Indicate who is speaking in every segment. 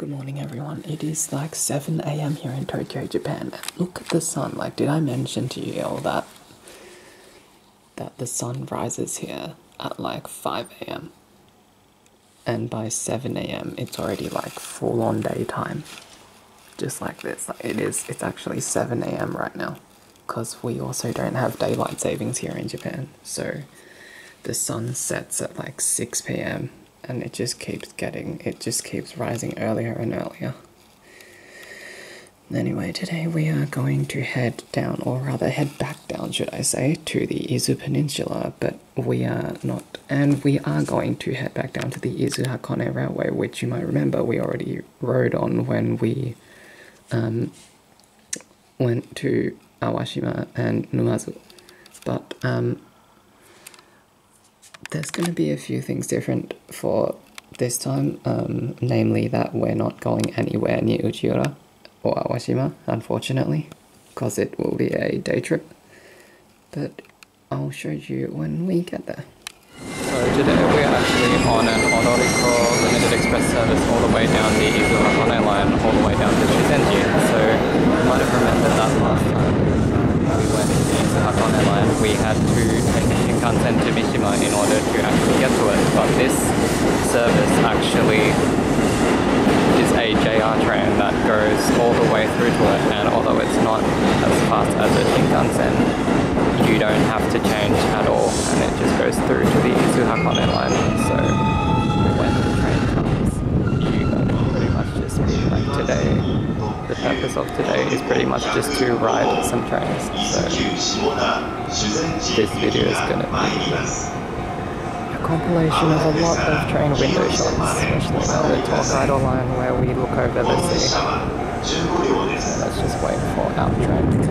Speaker 1: Good morning, everyone. It is like 7 a.m. here in Tokyo, Japan. look at the sun. Like, did I mention to you all that that the sun rises here at like 5 a.m. and by 7 a.m. it's already like full on daytime. Just like this. Like, it is. It's actually 7 a.m. right now because we also don't have daylight savings here in Japan. So the sun sets at like 6 p.m. and it just keeps getting, it just keeps rising earlier and earlier. Anyway, today we are going to head down, or rather head back down, should I say, to the Izu Peninsula, but we are not, and we are going to head back down to the Izu Hakone Railway, which you might remember we already rode on when we um, went to Awashima and Numazu. But um, there's going to be a few things different for this time, um, namely that we're not going anywhere near Uchiura or Awashima, unfortunately, because it will be a day trip. But I'll show you when we get there.
Speaker 2: So today we're actually on an Odoriko limited express service all the way down the Izu Hakone line, all the way down to Shuzenji. So you might have remembered that last time we went Hakone line, we had to take a Shinkansen to Mishima in order to actually get to it. But this service actually is a JR train that goes all the way through to it, and although it's not as fast as a Shinkansen, you don't have to change at all, and it just goes through to the Izu Hakone line. So when the train comes, you can pretty much just be like today. The purpose of today is pretty much just to ride some trains. So this video is gonna be a compilation of a lot of train window shots, especially on the Tokaido line where we look over the sea. So let's just wait for our train to come.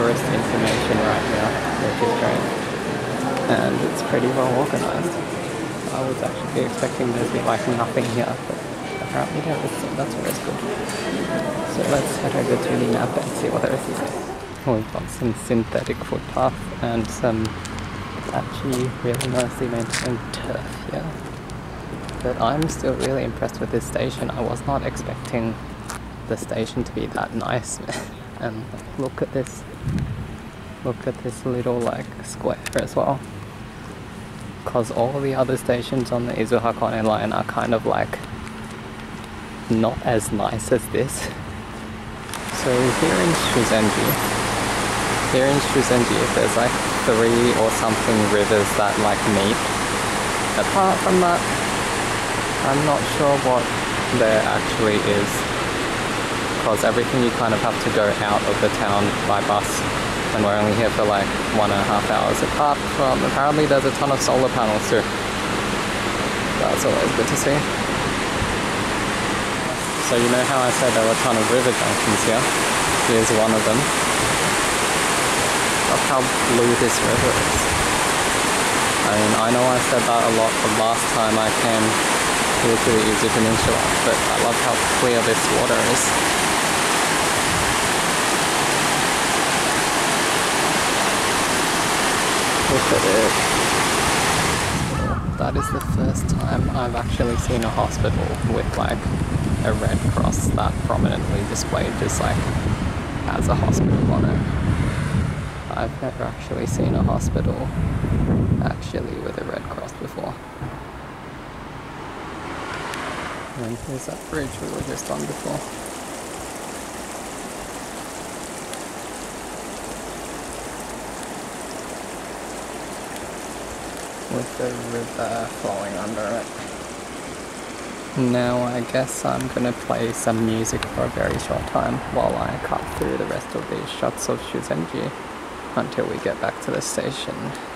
Speaker 1: Tourist information right now, which is great. And it's pretty well organized. I was actually expecting there to be like nothing here, but apparently there is, so that's always good. So let's head over to the map and see what there is here. We've got some synthetic footpath and some actually really nicely maintained turf here. But I'm still really impressed with this station. I was not expecting the station to be that nice. and look at this. Look at this little like square as well. Because all the other stations on the Izuhakone line are kind of like not as nice as this. So here in Shuzenji, here in Shuzenji, there's like three or something rivers that like meet. Apart from that, I'm not sure what there actually is. Because everything you kind of have to go out of the town by bus. And we're only here for like one and a half hours. Apart from, apparently there's a ton of solar panels too. That's always good to see. So you know how I said there were a ton of river junctions here? Here's one of them. Look how blue this river is. I mean, I know I said that a lot the last time I came here to the Izu Peninsula, but I love how clear this water is. Look at it. That is the first time I've actually seen a hospital with like a red cross that prominently displayed just like as a hospital on it. I've never actually seen a hospital actually with a red cross before. And here's that bridge we were just on before. With the river flowing under it. Now I guess I'm gonna play some music for a very short time while I cut through the rest of these shots of Shuzenji until we get back to the station. station,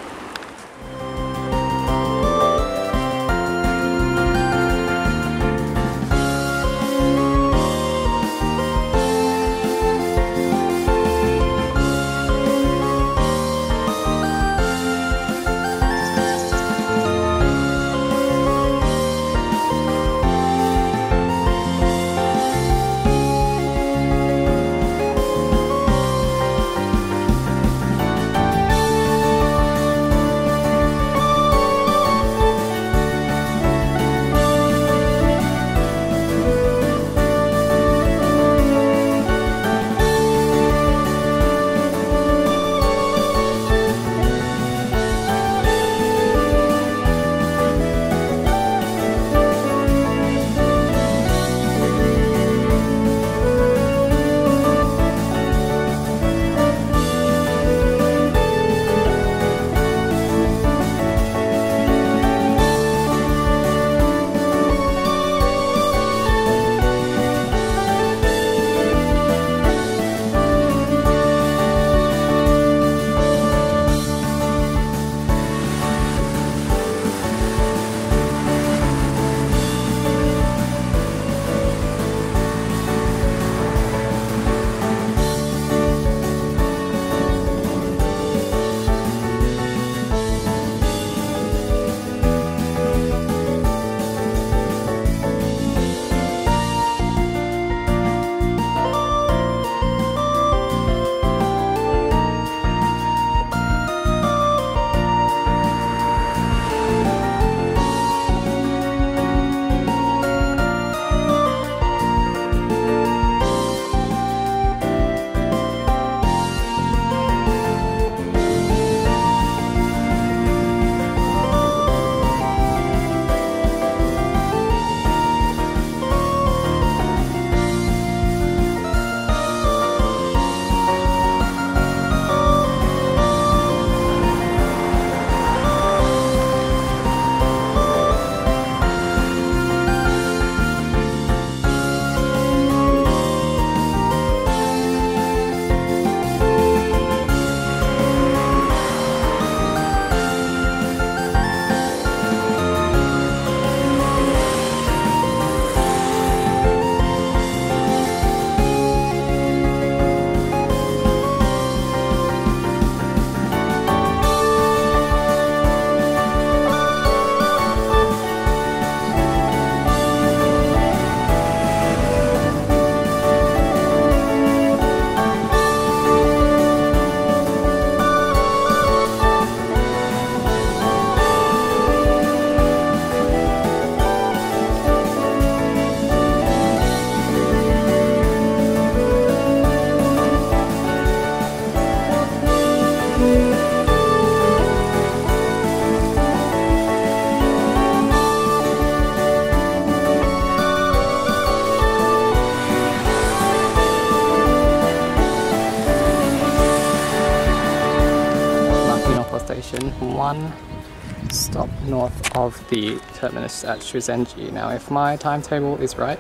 Speaker 1: of the terminus at Shuzenji. Now, if my timetable is right,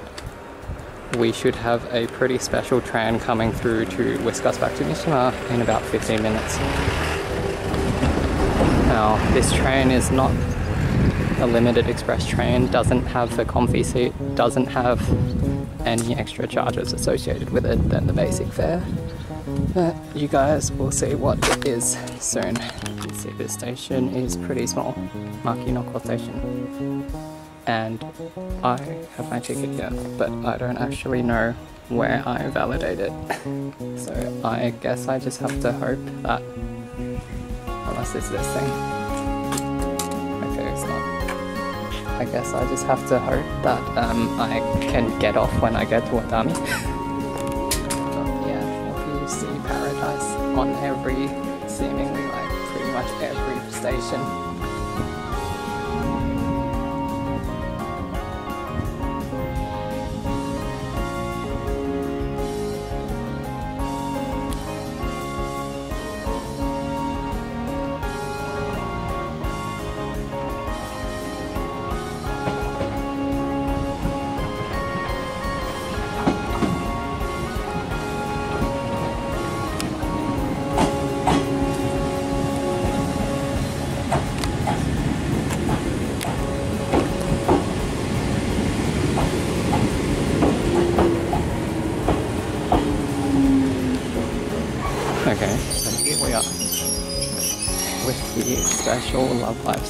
Speaker 1: we should have a pretty special train coming through to whisk us back to Mishima in about 15 minutes. Now, this train is not a limited express train, doesn't have the comfy seat, doesn't have any extra charges associated with it than the basic fare. But you guys will see what it is soon. You see this station is pretty small, Makinoko station. And I have my ticket here, but I don't actually know where I validate it. So I guess I just have to hope that, unless it's this thing. Okay, it's not. I guess I just have to hope that um, I can get off when I get to Atami. station. Special Love
Speaker 3: Live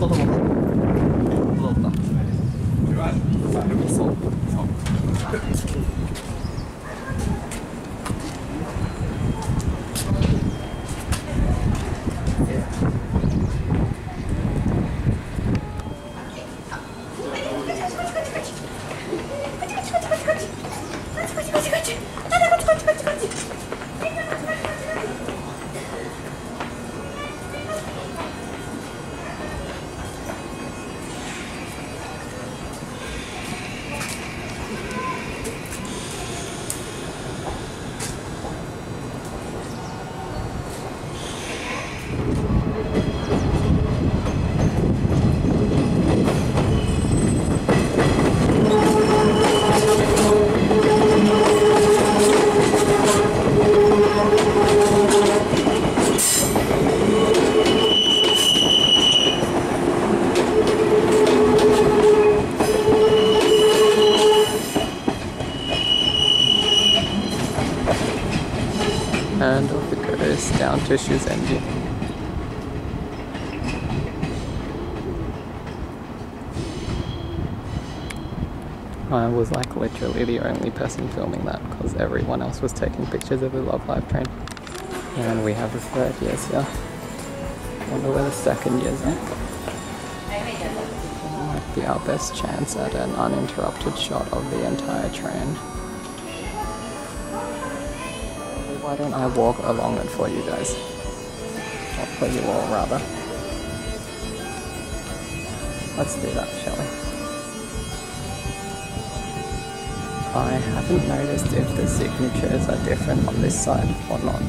Speaker 3: 整った。
Speaker 1: To Shuzenji. I was like literally the only person filming that because everyone else was taking pictures of the Love Live train. And we have the third years here. Wonder where the second years are. Might be our best chance at an uninterrupted shot of the entire train. Why don't I walk along it for you guys? Or for you all, rather. Let's do that, shall we? I haven't noticed if the signatures are different on this side or not.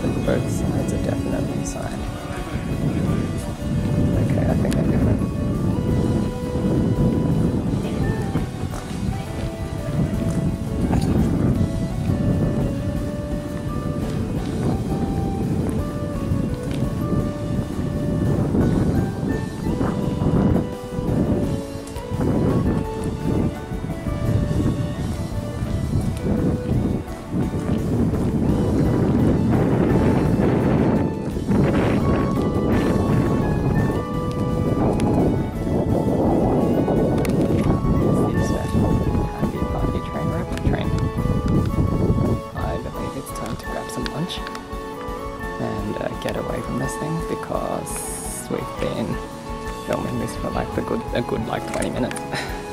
Speaker 1: But both sides are definitely signed. From this thing because we've been filming this for like the good a good like 20 minutes.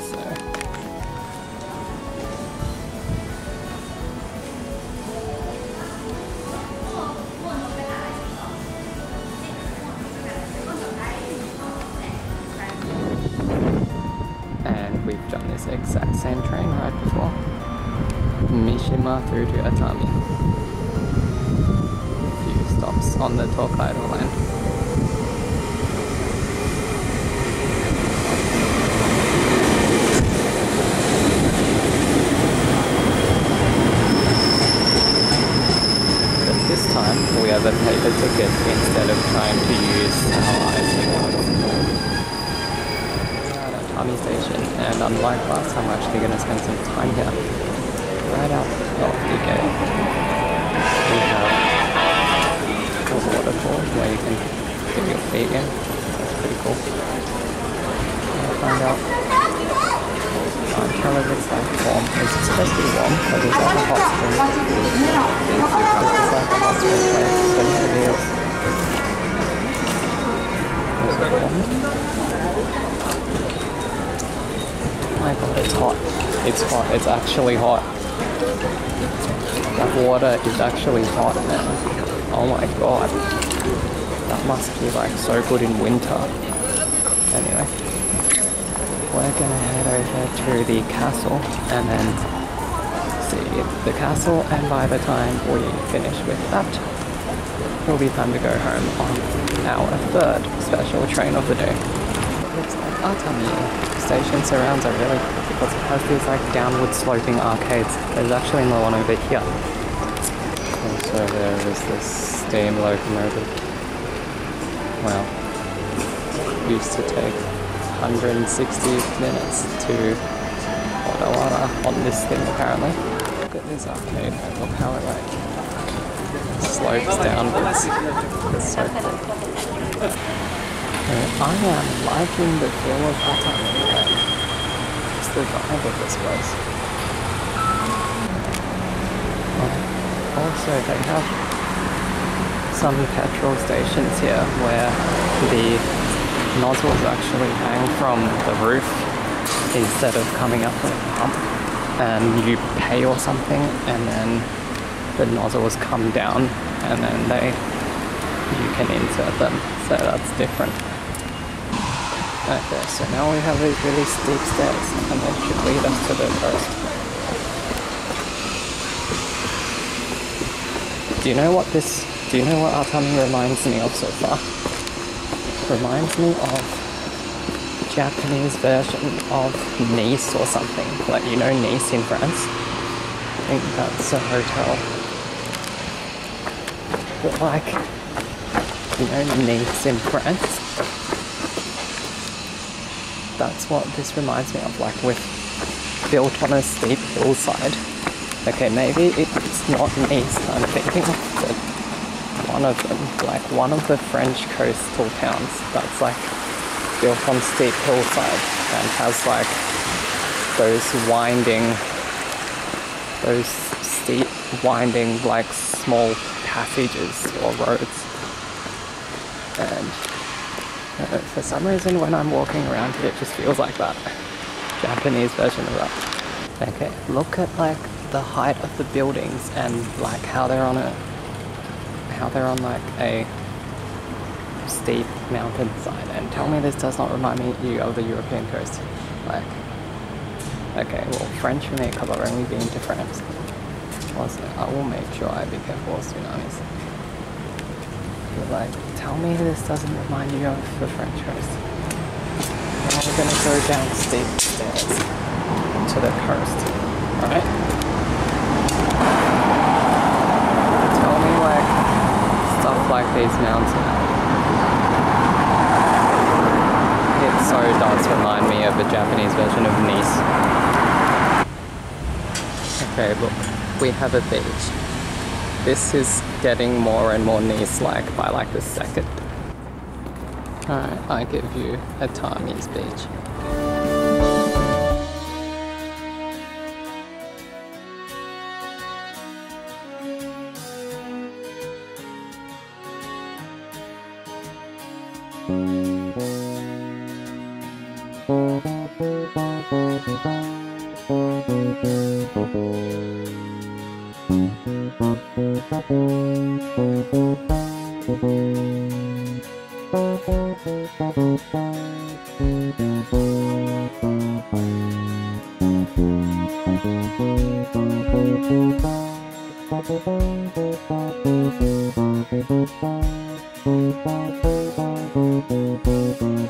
Speaker 1: it's hot. It's hot. It's actually hot. That water is actually hot, man. Oh my god. That must be like so good in winter. Anyway, we're gonna head over to the castle and then see the castle and by the time we finish with that, it'll be time to go home on our third special train of the day. Looks like Atami station surrounds are really it has these like downward sloping arcades. There's actually another one over here. Also there is this steam locomotive. Wow. Used to take 160 minutes to Odawara on this thing apparently. Look at this arcade, look how it like slopes downwards. It's so cool. I am liking the feel of Atami the of this. Oh, Also, they have some petrol stations here where the nozzles actually hang from the roof instead of coming up from a pump and you pay or something and then the nozzles come down and then they you can insert them. So that's different okay so now we have these really steep stairs and they should lead us to the coast do you know what this do you know what Atami reminds me of so far reminds me of Japanese version of Nice or something. Like you know Nice in France? I think that's a hotel. But like you know Nice in France? That's what this reminds me of, like with built on a steep hillside. Okay, maybe it's not Nice I'm thinking of, but one of them, like one of the French coastal towns that's like built on steep hillside and has like those winding, those steep winding like small passages or roads. And uh, for some reason when I'm walking around here it just feels like that. Japanese version of that. Okay, look at like the height of the buildings and like how they're on a how they're on like a steep mountainside and tell me this does not remind me you of the European coast. Like, okay, well, French for me because I've only been to France. Also, I will make sure I be careful of tsunamis. Like, tell me this doesn't remind you of the French coast. Now we're gonna go down steep stairs to the coast, alright? Tell me like stuff like these mountains it so does remind me of the Japanese version of Nice. Okay, look, we have a beach. This is getting more and more Nice-like by like the second. Alright, I give you Atami's beach.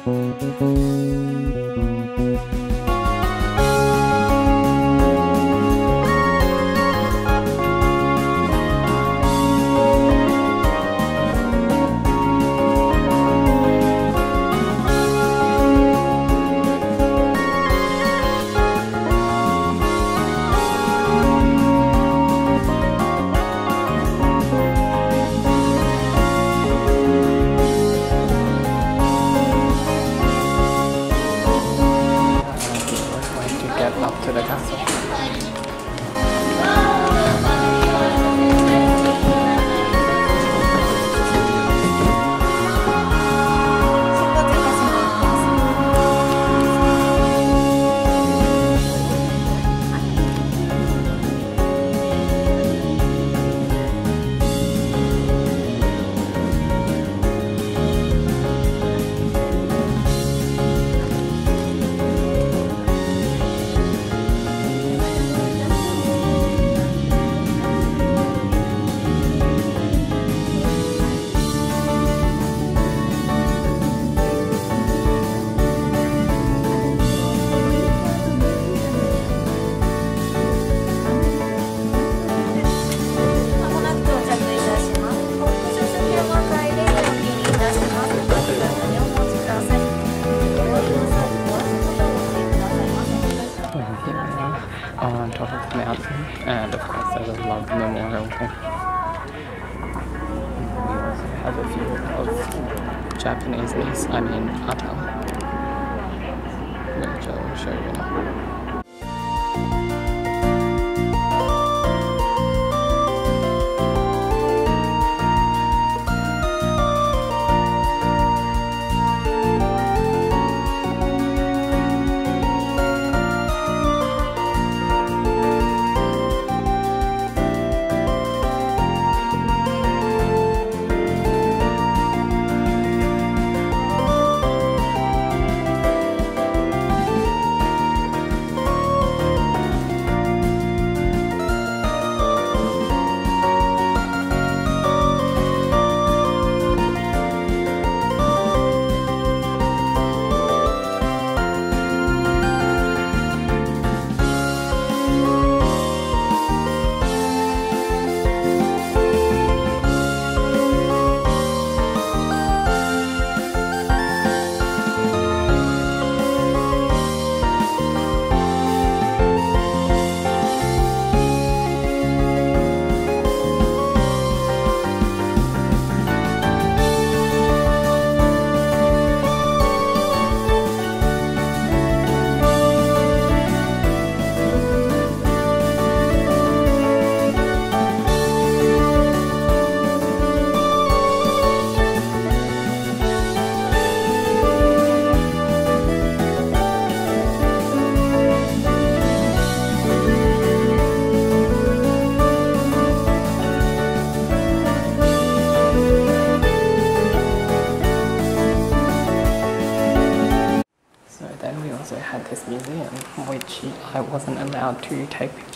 Speaker 1: We're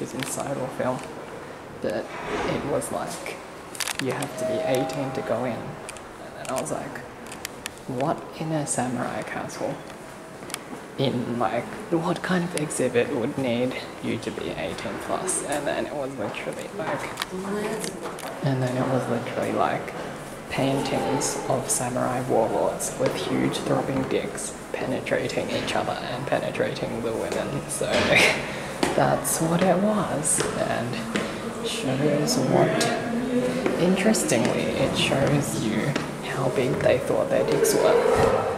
Speaker 1: inside or film. that it was like, you have to be 18 to go in. And I was like, what in a samurai castle? In like, what kind of exhibit would need you to be 18 plus? And then it was literally like, and then it was literally like paintings of samurai warlords with huge throbbing dicks penetrating each other and penetrating the women. So that's what it was. And shows what, interestingly, it shows you how big they thought their dicks were.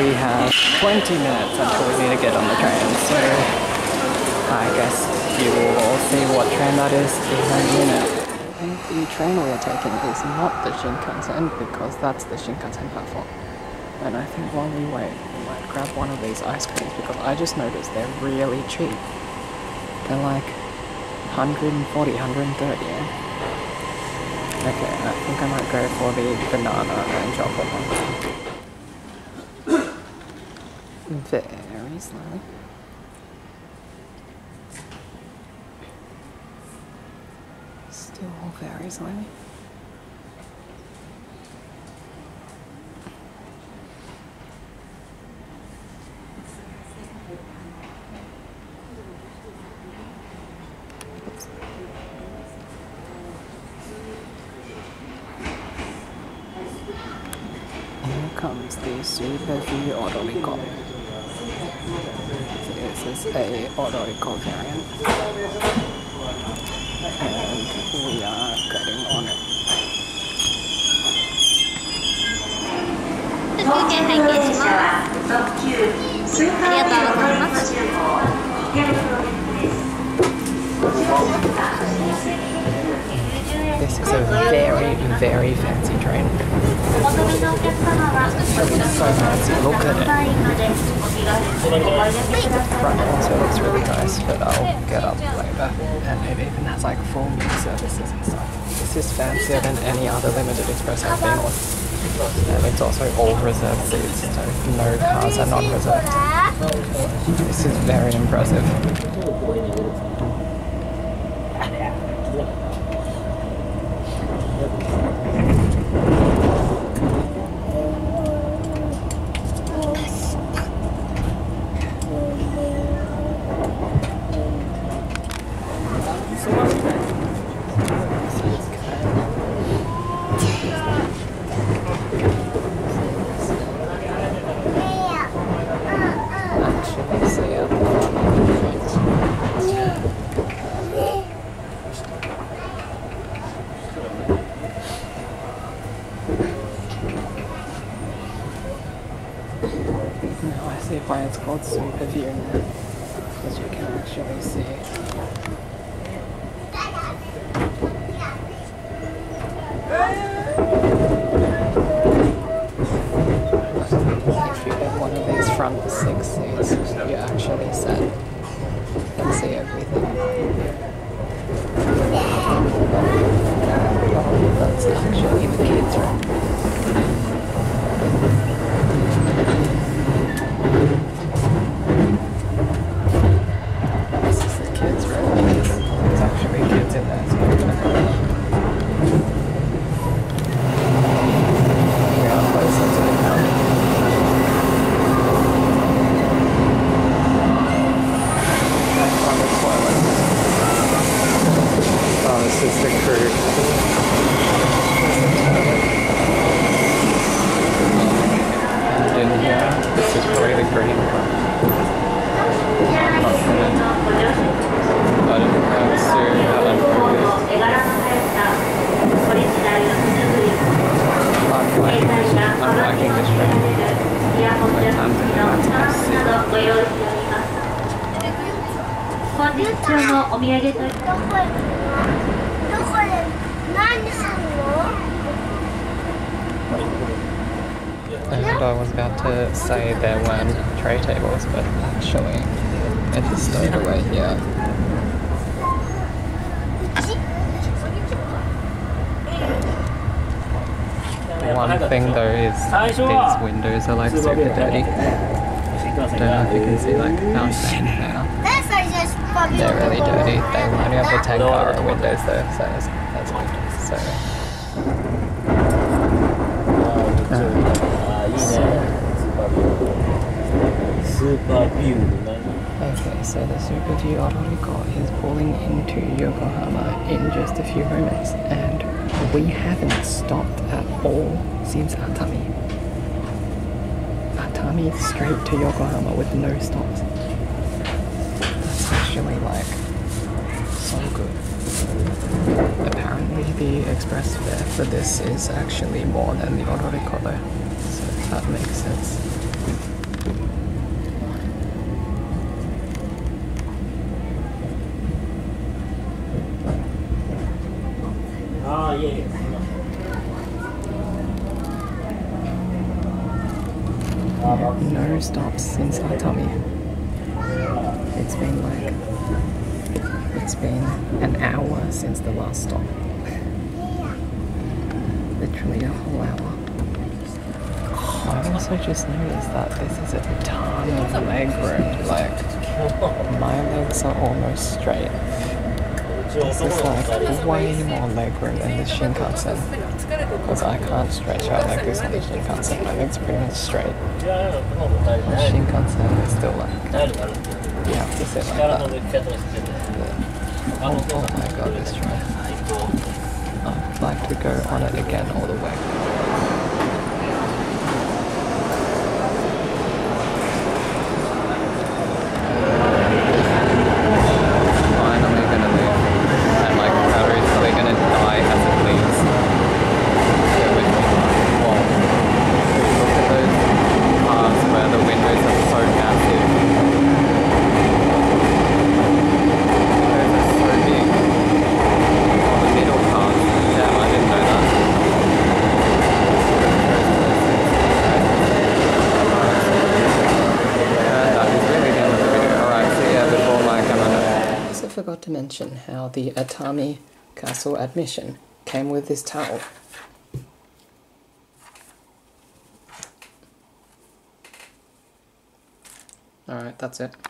Speaker 1: We have 20 minutes until we need to get on the train. So I guess you will all see what train that is in a minute.
Speaker 4: And the train we are taking is not the Shinkansen because that's the Shinkansen platform. And I think while we wait, we might grab one of these ice creams because I just noticed they're really cheap. They're like 140, 130. Yeah? Okay, I think I might go for the banana and chocolate one. Very slowly. Still very slowly. Here comes the Super View Odoriko. This is a Odorico variant. And we are getting on it.
Speaker 5: 休憩拝見します。ありがとうございます。
Speaker 1: This is a very, very fancy train.
Speaker 5: お求めのお客様は、
Speaker 1: It's so fancy. Look at it.
Speaker 5: front end,
Speaker 1: so it looks really nice, but I'll get up later. And it even has like full room services and stuff. This is fancier than any other limited express I've been on. And it's also all reserved seats, so no cars are not reserved. This is very impressive.
Speaker 4: Front six seats, you actually set
Speaker 1: thing though is these windows are like super dirty. Don't know if you can see like how thin they are. They're really dirty. They were only able to take our windows though, so that's, that's good. So.
Speaker 3: Uh, super view.
Speaker 1: Okay, so the Super View Odoriko is pulling into Yokohama in just a few moments and we haven't stopped at all since Atami. Atami straight to Yokohama with no stops. That's actually like so good. Apparently, the express fare for this is actually more than the Odoriko though, so that makes sense. since the last stop. Literally a whole hour. I also just noticed that this is a ton of leg room. Like, my legs are almost straight. This is like way more leg room than the Shinkansen. Because I can't stretch out like this on the Shinkansen. My legs are pretty much straight. The Shinkansen is still like, you have to sit like that. Oh, my god, this
Speaker 3: 高
Speaker 1: I'd like to go on it again all the way. Finally gonna leave. And like battery's probably gonna die as it leaves. Bear with me. Whoa. Look at those cars where the windows are so massive. Those are so big. Oh, the middle cars. Damn, I didn't know that. And that is really the end of the video. Alright, so yeah, before my camera. I also forgot mention how the Atami Castle admission came with this towel. Alright, that's it.